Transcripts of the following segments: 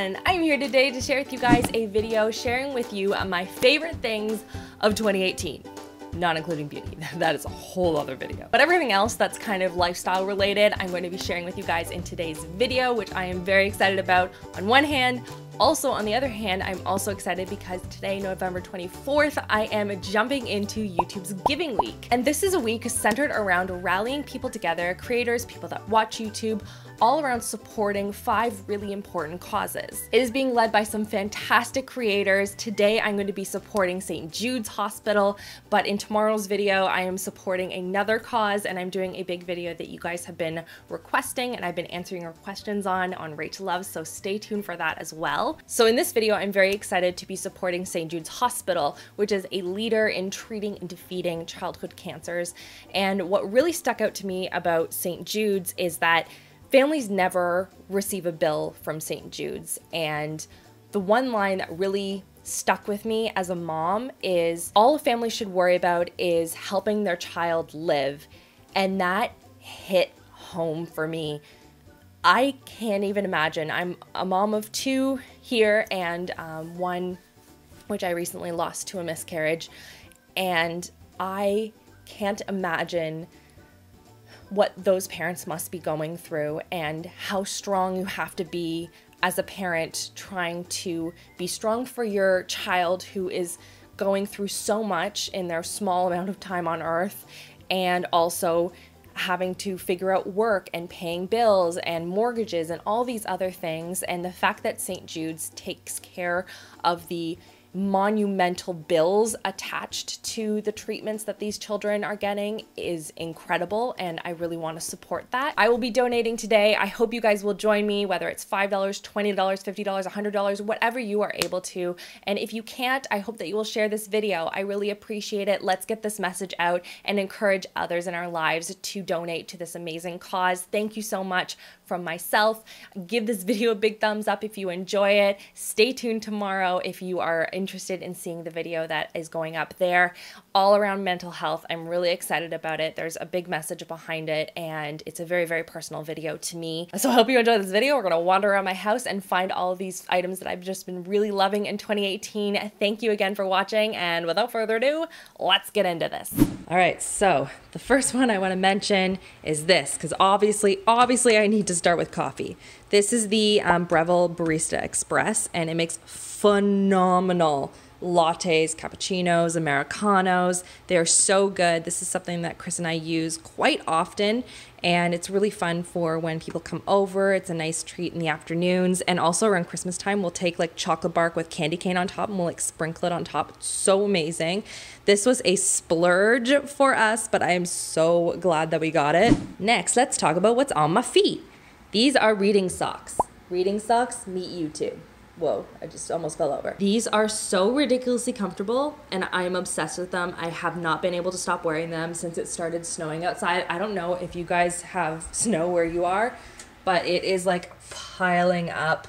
everyone! I'm here today to share with you guys a video sharing with you my favorite things of 2018 not including beauty. That is a whole other video. But everything else that's kind of lifestyle related, I'm going to be sharing with you guys in today's video, which I am very excited about. On one hand, also, on the other hand, I'm also excited because today, November 24th, I am jumping into YouTube's Giving Week. And this is a week centered around rallying people together, creators, people that watch YouTube, all around supporting five really important causes. It is being led by some fantastic creators. Today, I'm going to be supporting St. Jude's Hospital, but in tomorrow's video, I am supporting another cause and I'm doing a big video that you guys have been requesting and I've been answering your questions on on Rach Love, so stay tuned for that as well. So in this video, I'm very excited to be supporting St. Jude's Hospital, which is a leader in treating and defeating childhood cancers. And what really stuck out to me about St. Jude's is that families never receive a bill from St. Jude's. And the one line that really stuck with me as a mom is all a family should worry about is helping their child live. And that hit home for me I can't even imagine. I'm a mom of two here and um, one which I recently lost to a miscarriage. And I can't imagine what those parents must be going through and how strong you have to be as a parent trying to be strong for your child who is going through so much in their small amount of time on earth and also having to figure out work and paying bills and mortgages and all these other things. And the fact that St. Jude's takes care of the monumental bills attached to the treatments that these children are getting is incredible and I really want to support that. I will be donating today. I hope you guys will join me whether it's $5, $20, $50, $100, whatever you are able to. And if you can't, I hope that you will share this video. I really appreciate it. Let's get this message out and encourage others in our lives to donate to this amazing cause. Thank you so much from myself. Give this video a big thumbs up if you enjoy it. Stay tuned tomorrow if you are interested in seeing the video that is going up there. All around mental health. I'm really excited about it. There's a big message behind it and it's a very, very personal video to me. So I hope you enjoy this video. We're going to wander around my house and find all these items that I've just been really loving in 2018. Thank you again for watching and without further ado, let's get into this. All right, so the first one I want to mention is this because obviously, obviously I need to start with coffee. This is the um, Breville Barista Express and it makes phenomenal lattes, cappuccinos, americanos. They are so good. This is something that Chris and I use quite often, and it's really fun for when people come over. It's a nice treat in the afternoons, and also around Christmas time, we'll take like chocolate bark with candy cane on top, and we'll like sprinkle it on top. It's so amazing. This was a splurge for us, but I am so glad that we got it. Next, let's talk about what's on my feet. These are reading socks. Reading socks meet you too. Whoa, I just almost fell over. These are so ridiculously comfortable and I am obsessed with them. I have not been able to stop wearing them since it started snowing outside. I don't know if you guys have snow where you are, but it is like piling up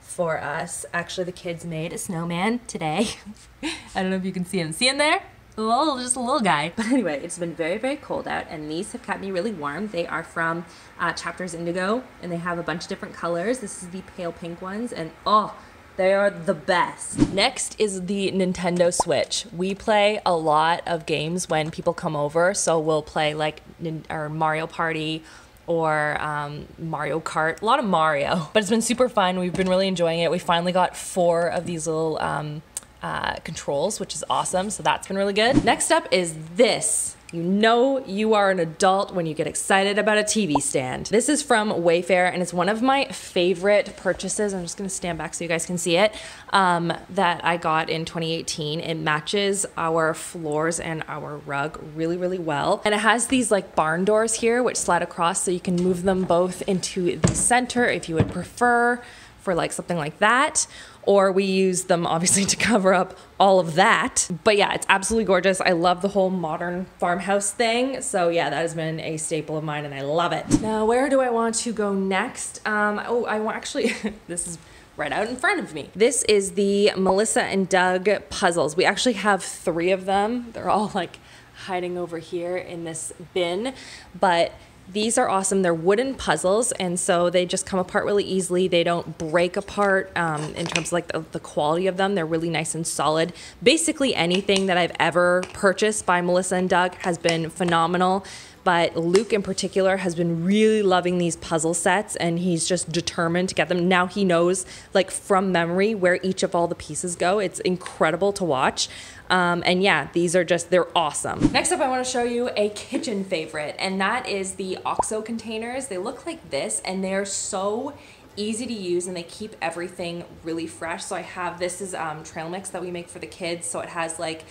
for us. Actually, the kids made a snowman today. I don't know if you can see him. See him there? Little, just a little guy. But anyway, it's been very, very cold out, and these have kept me really warm. They are from uh, Chapters Indigo, and they have a bunch of different colors. This is the pale pink ones, and oh, they are the best. Next is the Nintendo Switch. We play a lot of games when people come over, so we'll play like our Mario Party or um, Mario Kart. A lot of Mario, but it's been super fun. We've been really enjoying it. We finally got four of these little um, uh, controls, which is awesome. So that's been really good. Next up is this. You know you are an adult when you get excited about a TV stand. This is from Wayfair and it's one of my favorite purchases. I'm just gonna stand back so you guys can see it. Um, that I got in 2018. It matches our floors and our rug really, really well. And it has these like barn doors here which slide across so you can move them both into the center if you would prefer for like something like that or we use them obviously to cover up all of that. But yeah, it's absolutely gorgeous. I love the whole modern farmhouse thing. So yeah, that has been a staple of mine and I love it. Now, where do I want to go next? Um, oh, I want actually, this is right out in front of me. This is the Melissa and Doug puzzles. We actually have three of them. They're all like hiding over here in this bin, but These are awesome. They're wooden puzzles, and so they just come apart really easily. They don't break apart um, in terms of like the, the quality of them. They're really nice and solid. Basically, anything that I've ever purchased by Melissa and Doug has been phenomenal but Luke in particular has been really loving these puzzle sets and he's just determined to get them. Now he knows like from memory where each of all the pieces go. It's incredible to watch. Um, and yeah, these are just, they're awesome. Next up, I wanna show you a kitchen favorite and that is the OXO containers. They look like this and they're so easy to use and they keep everything really fresh. So I have, this is um, trail mix that we make for the kids. So it has like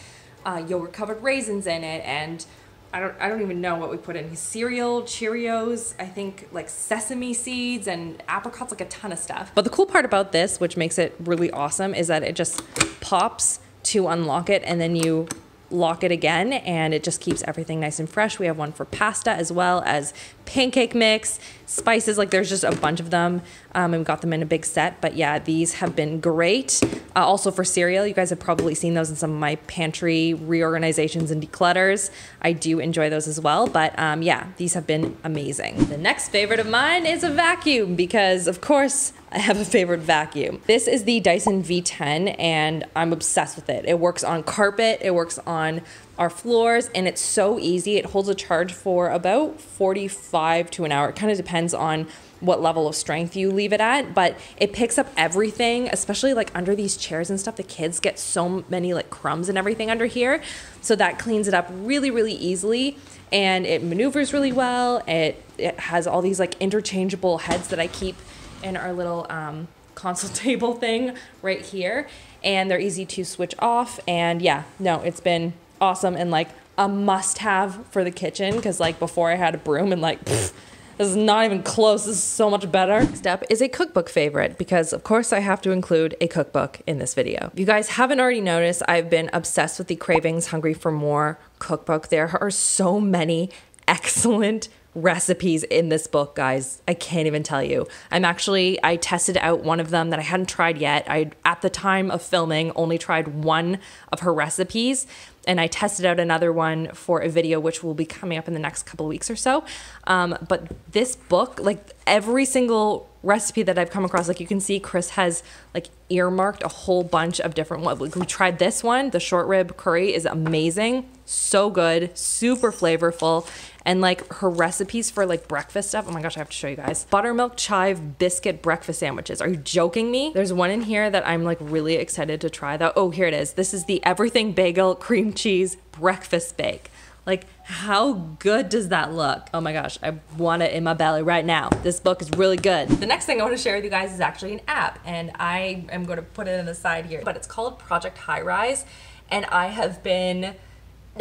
uh, yogurt covered raisins in it and I don't I don't even know what we put in. Cereal, Cheerios, I think like sesame seeds and apricots, like a ton of stuff. But the cool part about this, which makes it really awesome, is that it just pops to unlock it and then you lock it again and it just keeps everything nice and fresh. We have one for pasta as well as pancake mix, spices, like there's just a bunch of them. Um, and we got them in a big set. But yeah, these have been great. Uh, also for cereal, you guys have probably seen those in some of my pantry reorganizations and declutters. I do enjoy those as well. But um, yeah, these have been amazing. The next favorite of mine is a vacuum because of course I have a favorite vacuum. This is the Dyson V10 and I'm obsessed with it. It works on carpet, it works on our floors, and it's so easy. It holds a charge for about 45 to an hour. It kind of depends on what level of strength you leave it at, but it picks up everything, especially like under these chairs and stuff. The kids get so many like crumbs and everything under here. So that cleans it up really, really easily and it maneuvers really well. It, it has all these like interchangeable heads that I keep in our little um, console table thing right here. And they're easy to switch off. And yeah, no, it's been awesome and like a must have for the kitchen because like before I had a broom and like, pfft, this is not even close. This is so much better. Next up is a cookbook favorite because of course I have to include a cookbook in this video. You guys haven't already noticed, I've been obsessed with the Cravings Hungry for More cookbook. There are so many excellent recipes in this book, guys. I can't even tell you. I'm actually, I tested out one of them that I hadn't tried yet. I, at the time of filming, only tried one of her recipes. And I tested out another one for a video, which will be coming up in the next couple of weeks or so. Um, but this book, like every single recipe that I've come across, like you can see, Chris has like earmarked a whole bunch of different ones. Like we tried this one, the short rib curry is amazing, so good, super flavorful and like her recipes for like breakfast stuff. Oh my gosh, I have to show you guys. Buttermilk chive biscuit breakfast sandwiches. Are you joking me? There's one in here that I'm like really excited to try though. Oh, here it is. This is the everything bagel cream cheese breakfast bake. Like, how good does that look? Oh my gosh, I want it in my belly right now. This book is really good. The next thing I want to share with you guys is actually an app, and I am going to put it in the side here, but it's called Project Highrise, and I have been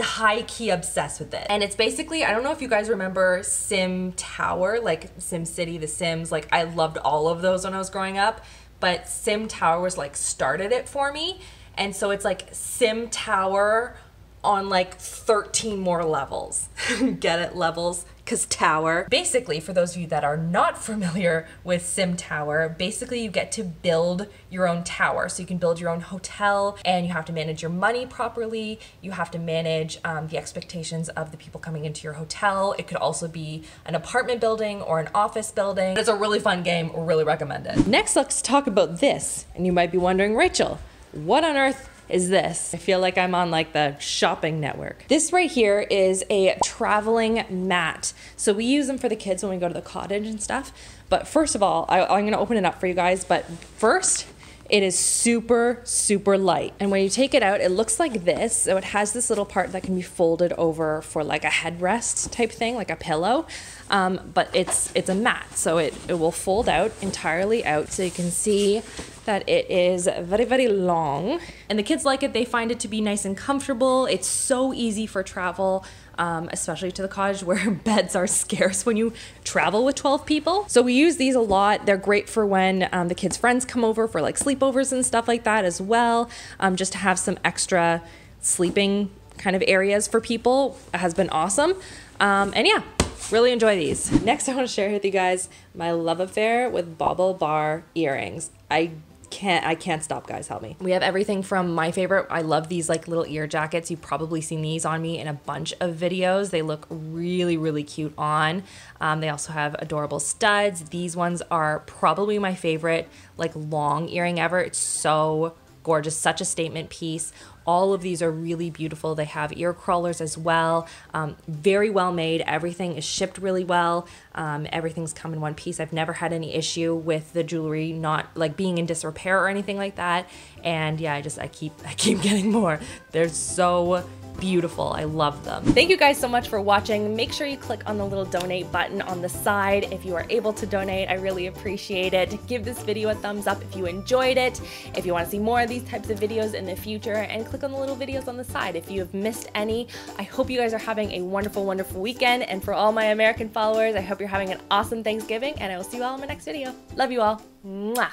high key obsessed with it. And it's basically, I don't know if you guys remember SimTower, like SimCity, The Sims. Like I loved all of those when I was growing up, but SimTower was like started it for me. And so it's like SimTower on like 13 more levels. Get it? Levels because Tower. Basically, for those of you that are not familiar with SimTower, basically you get to build your own tower. So you can build your own hotel and you have to manage your money properly. You have to manage um, the expectations of the people coming into your hotel. It could also be an apartment building or an office building. It's a really fun game, really recommend it. Next, let's talk about this. And you might be wondering, Rachel, what on earth is this. I feel like I'm on like the shopping network. This right here is a traveling mat. So we use them for the kids when we go to the cottage and stuff. But first of all, I, I'm gonna open it up for you guys. But first, it is super, super light. And when you take it out, it looks like this. So it has this little part that can be folded over for like a headrest type thing, like a pillow. Um, but it's it's a mat, so it, it will fold out entirely out. So you can see that it is very, very long. And the kids like it. They find it to be nice and comfortable. It's so easy for travel um, especially to the cottage where beds are scarce when you travel with 12 people. So we use these a lot. They're great for when um, the kids' friends come over for like sleepovers and stuff like that as well, um, just to have some extra sleeping kind of areas for people it has been awesome. Um, and yeah, really enjoy these. Next, I want to share with you guys my love affair with BaubleBar earrings. I can't I can't stop, guys. Help me. We have everything from my favorite. I love these like little ear jackets. You've probably seen these on me in a bunch of videos. They look really, really cute on. Um, they also have adorable studs. These ones are probably my favorite, like long earring ever. It's so gorgeous, such a statement piece. All of these are really beautiful. They have ear crawlers as well. Um, very well made. Everything is shipped really well. Um, everything's come in one piece. I've never had any issue with the jewelry not like being in disrepair or anything like that. And yeah, I just I keep I keep getting more. They're so beautiful. I love them. Thank you guys so much for watching. Make sure you click on the little donate button on the side if you are able to donate. I really appreciate it. Give this video a thumbs up if you enjoyed it. If you want to see more of these types of videos in the future and click on the little videos on the side if you have missed any. I hope you guys are having a wonderful, wonderful weekend. And for all my American followers, I hope you're having an awesome Thanksgiving and I will see you all in my next video. Love you all. Mwah.